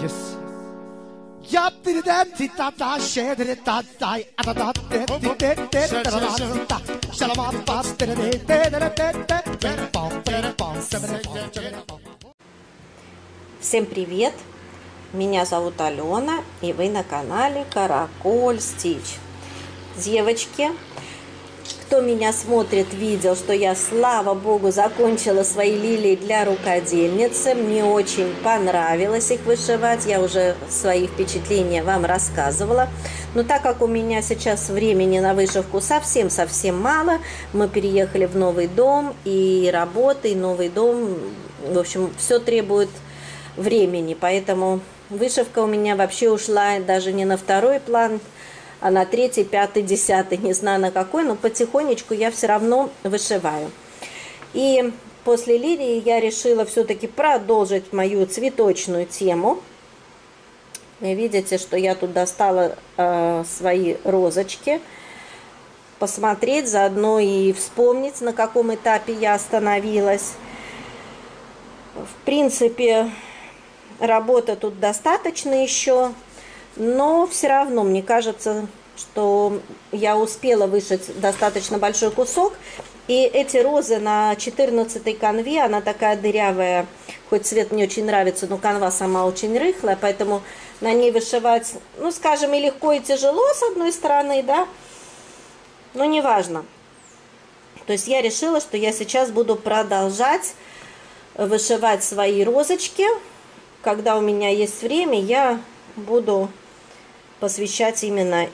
Yes. Всем привет! Меня зовут Алена, и вы на канале Караколь Стич. Девочки, кто меня смотрит, видел, что я, слава богу, закончила свои лилии для рукодельницы. Мне очень понравилось их вышивать. Я уже свои впечатления вам рассказывала. Но так как у меня сейчас времени на вышивку совсем-совсем мало, мы переехали в новый дом, и работа, и новый дом, в общем, все требует времени. Поэтому вышивка у меня вообще ушла даже не на второй план, а на третий, пятый, десятый, не знаю на какой, но потихонечку я все равно вышиваю. И после лилии я решила все-таки продолжить мою цветочную тему. Вы видите, что я тут достала э, свои розочки. Посмотреть заодно и вспомнить, на каком этапе я остановилась. В принципе, работы тут достаточно еще. Но все равно мне кажется, что я успела вышить достаточно большой кусок. И эти розы на 14 конве, она такая дырявая, хоть цвет мне очень нравится, но канва сама очень рыхлая, поэтому на ней вышивать, ну, скажем, и легко, и тяжело с одной стороны, да, но неважно. То есть я решила, что я сейчас буду продолжать вышивать свои розочки. Когда у меня есть время, я буду посвящать именно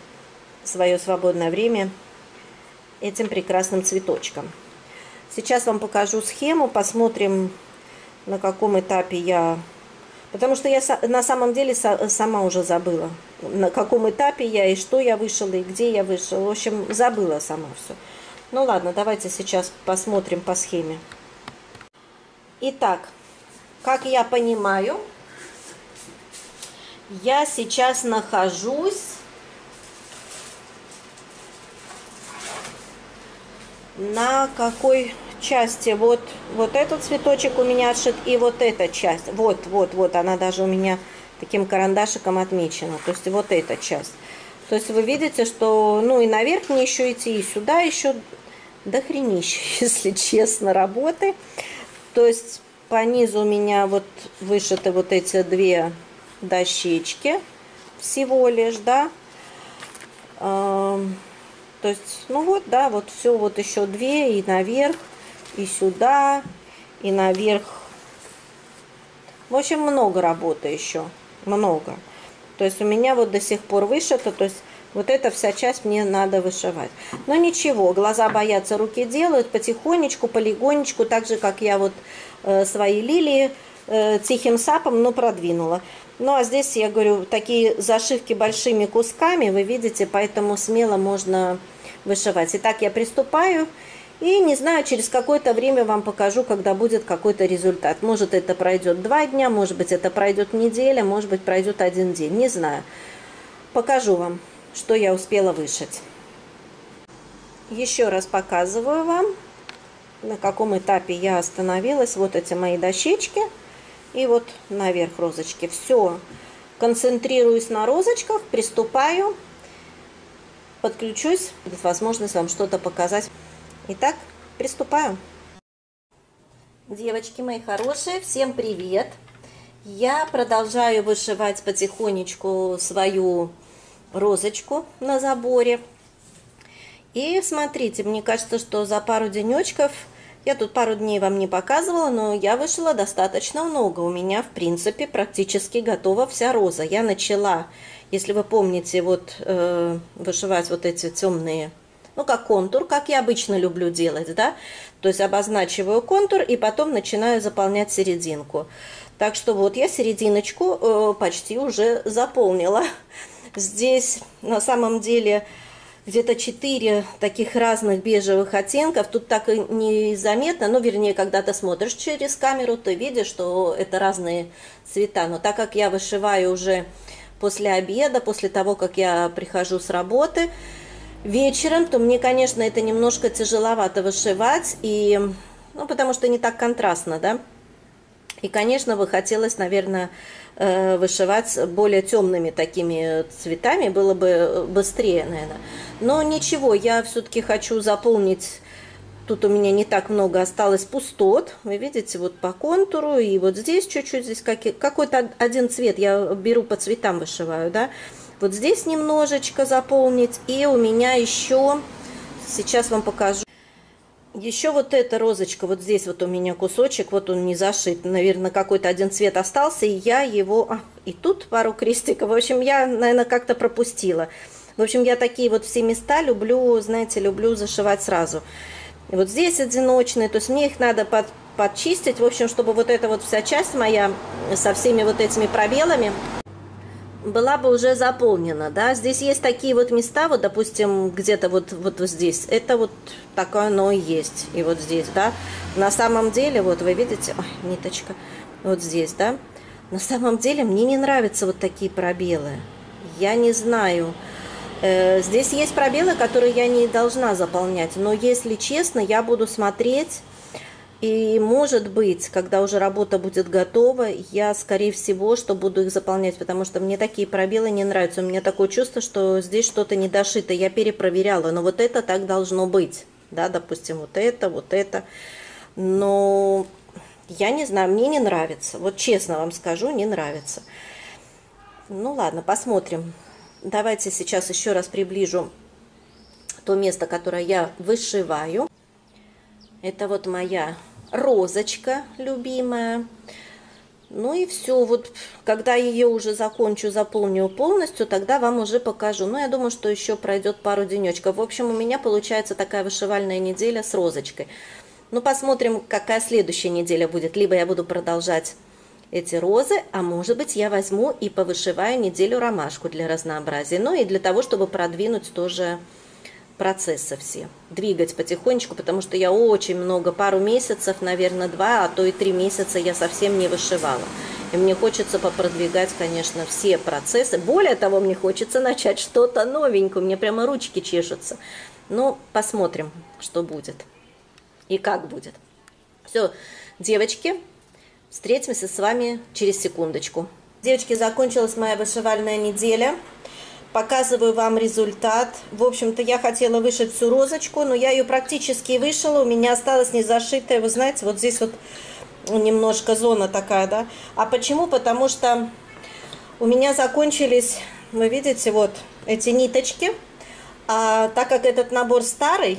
свое свободное время этим прекрасным цветочкам. Сейчас вам покажу схему, посмотрим, на каком этапе я... Потому что я на самом деле сама уже забыла, на каком этапе я и что я вышла, и где я вышла. В общем, забыла сама все. Ну ладно, давайте сейчас посмотрим по схеме. Итак, как я понимаю, я сейчас нахожусь на какой части? Вот вот этот цветочек у меня отшит и вот эта часть. Вот вот вот она даже у меня таким карандашиком отмечена. То есть вот эта часть. То есть вы видите что ну и наверх мне еще идти и сюда еще до хренища если честно работы. То есть по низу у меня вот вышиты вот эти две дощечки всего лишь, да. То есть, ну вот, да, вот все, вот еще две, и наверх, и сюда, и наверх. В общем, много работы еще, много. То есть у меня вот до сих пор вышито, то есть вот эта вся часть мне надо вышивать. Но ничего, глаза боятся, руки делают потихонечку, полигонечку, так же, как я вот э, свои лилии э, тихим сапом, но продвинула. Ну а здесь, я говорю, такие зашивки большими кусками, вы видите, поэтому смело можно вышивать. Итак, я приступаю. И не знаю, через какое-то время вам покажу, когда будет какой-то результат. Может, это пройдет два дня, может быть, это пройдет неделя, может быть, пройдет один день. Не знаю. Покажу вам, что я успела вышить. Еще раз показываю вам, на каком этапе я остановилась. Вот эти мои дощечки. И вот наверх розочки. Все. Концентрируюсь на розочках, приступаю, подключусь. Будет возможность вам что-то показать. Итак, приступаю. Девочки мои хорошие, всем привет! Я продолжаю вышивать потихонечку свою розочку на заборе. И смотрите, мне кажется, что за пару денечков я тут пару дней вам не показывала, но я вышла достаточно много. У меня, в принципе, практически готова вся роза. Я начала, если вы помните, вот э, вышивать вот эти темные, ну, как контур, как я обычно люблю делать, да. То есть обозначиваю контур и потом начинаю заполнять серединку. Так что вот я серединочку э, почти уже заполнила. Здесь на самом деле где-то 4 таких разных бежевых оттенков. Тут так и незаметно, ну, вернее, когда ты смотришь через камеру, ты видишь, что это разные цвета. Но так как я вышиваю уже после обеда, после того, как я прихожу с работы вечером, то мне, конечно, это немножко тяжеловато вышивать, и, ну, потому что не так контрастно, да. И, конечно, бы хотелось, наверное, э, вышивать более темными такими цветами, было бы быстрее, наверное. Но ничего, я все-таки хочу заполнить Тут у меня не так много осталось пустот. Вы видите, вот по контуру и вот здесь чуть-чуть, здесь какой-то один цвет. Я беру по цветам вышиваю, да. Вот здесь немножечко заполнить. И у меня еще, сейчас вам покажу. Еще вот эта розочка, вот здесь вот у меня кусочек, вот он не зашит, наверное, какой-то один цвет остался, и я его, а, и тут пару крестиков, в общем, я, наверное, как-то пропустила. В общем, я такие вот все места люблю, знаете, люблю зашивать сразу. И вот здесь одиночные, то есть мне их надо под, подчистить, в общем, чтобы вот эта вот вся часть моя со всеми вот этими пробелами была бы уже заполнена, да, здесь есть такие вот места, вот, допустим, где-то вот, вот здесь, это вот такое оно и есть, и вот здесь, да, на самом деле, вот вы видите, ой, ниточка, вот здесь, да, на самом деле мне не нравятся вот такие пробелы, я не знаю, Э, здесь есть пробелы, которые я не должна заполнять, но если честно, я буду смотреть, и может быть, когда уже работа будет готова, я, скорее всего, что буду их заполнять, потому что мне такие пробелы не нравятся. У меня такое чувство, что здесь что-то не дошито. Я перепроверяла, но вот это так должно быть. Да, допустим, вот это, вот это. Но я не знаю, мне не нравится. Вот честно вам скажу, не нравится. Ну ладно, посмотрим. Давайте сейчас еще раз приближу то место, которое я вышиваю. Это вот моя розочка любимая. Ну и все, вот когда ее уже закончу, заполню полностью, тогда вам уже покажу. Ну, я думаю, что еще пройдет пару денечков. В общем, у меня получается такая вышивальная неделя с розочкой. Ну, посмотрим, какая следующая неделя будет. Либо я буду продолжать эти розы, а может быть я возьму и повышиваю неделю ромашку для разнообразия, ну и для того, чтобы продвинуть тоже процессы все, двигать потихонечку, потому что я очень много, пару месяцев, наверное, два, а то и три месяца я совсем не вышивала. И мне хочется попродвигать, конечно, все процессы. Более того, мне хочется начать что-то новенькое, мне прямо ручки чешутся. Ну, посмотрим, что будет и как будет. Все, девочки, Встретимся с вами через секундочку. Девочки, закончилась моя вышивальная неделя. Показываю вам результат. В общем-то, я хотела вышить всю розочку, но я ее практически вышила. У меня осталась не зашитая, вы знаете, вот здесь вот немножко зона такая, да. А почему? Потому что у меня закончились, вы видите, вот эти ниточки. А так как этот набор старый,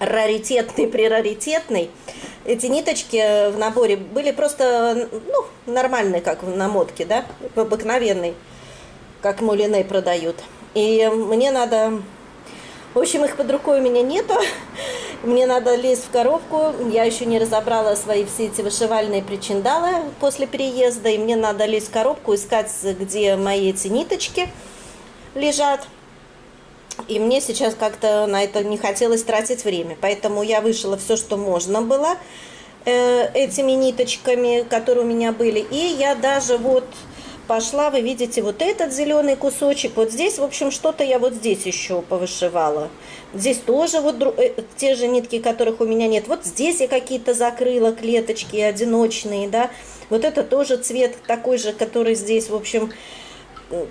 раритетный, прираритетный, эти ниточки в наборе были просто, ну, нормальные, как в намотке, да, обыкновенный, как Мулине продают. И мне надо, в общем, их под рукой у меня нету, мне надо лезть в коробку, я еще не разобрала свои все эти вышивальные причиндалы после переезда, и мне надо лезть в коробку, искать, где мои эти ниточки лежат. И мне сейчас как-то на это не хотелось тратить время. Поэтому я вышила все, что можно было э, этими ниточками, которые у меня были. И я даже вот пошла, вы видите, вот этот зеленый кусочек. Вот здесь, в общем, что-то я вот здесь еще повышивала. Здесь тоже вот э, те же нитки, которых у меня нет. Вот здесь я какие-то закрыла клеточки одиночные, да. Вот это тоже цвет такой же, который здесь, в общем,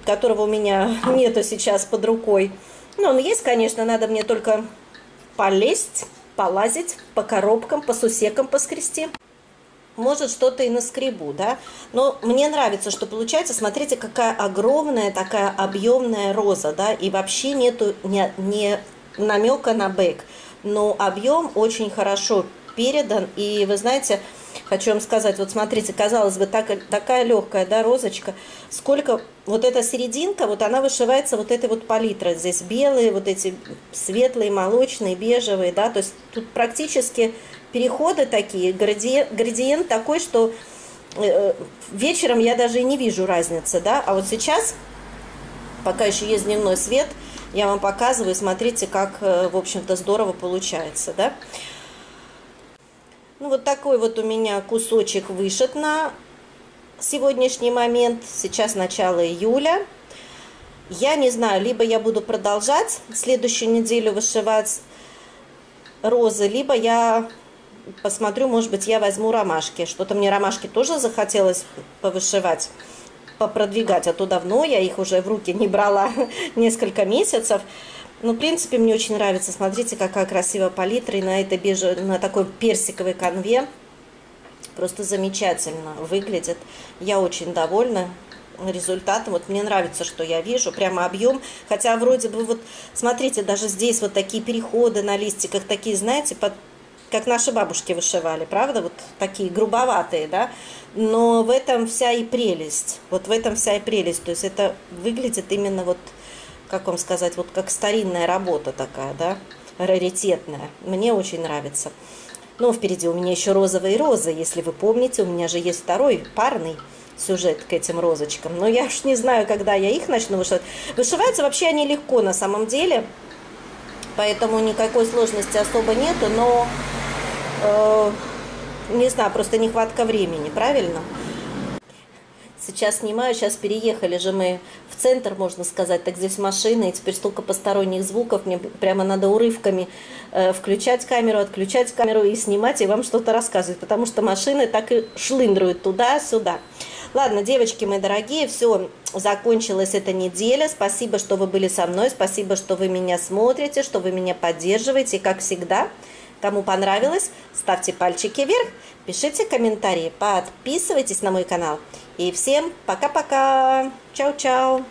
которого у меня нету сейчас под рукой. Ну, он есть, конечно, надо мне только полезть, полазить по коробкам, по сусекам поскрести. Может, что-то и на скребу, да. Но мне нравится, что получается, смотрите, какая огромная такая объемная роза, да, и вообще нету ни, ни намека на бэк. Но объем очень хорошо передан, и вы знаете, хочу вам сказать, вот смотрите, казалось бы, так, такая легкая, да, розочка, сколько, вот эта серединка, вот она вышивается вот этой вот палитрой, здесь белые, вот эти светлые, молочные, бежевые, да, то есть тут практически переходы такие, градиент, градиент такой, что э, вечером я даже и не вижу разницы, да, а вот сейчас, пока еще есть дневной свет, я вам показываю, смотрите, как, э, в общем-то, здорово получается, да. Ну, вот такой вот у меня кусочек вышит на сегодняшний момент. Сейчас начало июля. Я не знаю, либо я буду продолжать следующую неделю вышивать розы, либо я посмотрю, может быть, я возьму ромашки. Что-то мне ромашки тоже захотелось повышивать, попродвигать, а то давно я их уже в руки не брала несколько месяцев. Ну, в принципе, мне очень нравится. Смотрите, какая красивая палитра. И на этой беже, на такой персиковой конве просто замечательно выглядит. Я очень довольна результатом. Вот мне нравится, что я вижу, прямо объем. Хотя вроде бы вот, смотрите, даже здесь вот такие переходы на листиках, такие, знаете, под, как наши бабушки вышивали, правда? Вот такие грубоватые, да? Но в этом вся и прелесть. Вот в этом вся и прелесть. То есть это выглядит именно вот, как вам сказать, вот как старинная работа такая, да? Раритетная. Мне очень нравится. Но впереди у меня еще розовые розы. Если вы помните, у меня же есть второй парный сюжет к этим розочкам. Но я уж не знаю, когда я их начну вышивать. Вышиваются вообще они легко на самом деле, поэтому никакой сложности особо нету, но не знаю, просто нехватка времени, правильно? Сейчас снимаю, сейчас переехали же мы в центр, можно сказать, так здесь машины, и теперь столько посторонних звуков, мне прямо надо урывками э, включать камеру, отключать камеру и снимать, и вам что-то рассказывать, потому что машины так и шлындруют туда-сюда. Ладно, девочки мои дорогие, все, закончилась эта неделя. Спасибо, что вы были со мной, спасибо, что вы меня смотрите, что вы меня поддерживаете. Как всегда, кому понравилось, ставьте пальчики вверх, пишите комментарии, подписывайтесь на мой канал. И всем пока-пока. Чао-чао.